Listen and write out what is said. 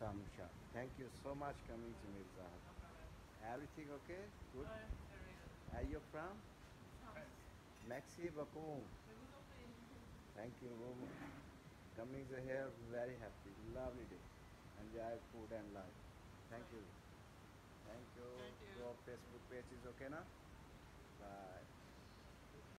Samsha. Thank you so much coming to Mirza. Everything okay? Good? Are you from? Maxi Bakum. Thank you. Coming to here, very happy. Lovely day. Enjoy food and life. Thank you. Thank you. Thank you. Your Facebook page is okay now?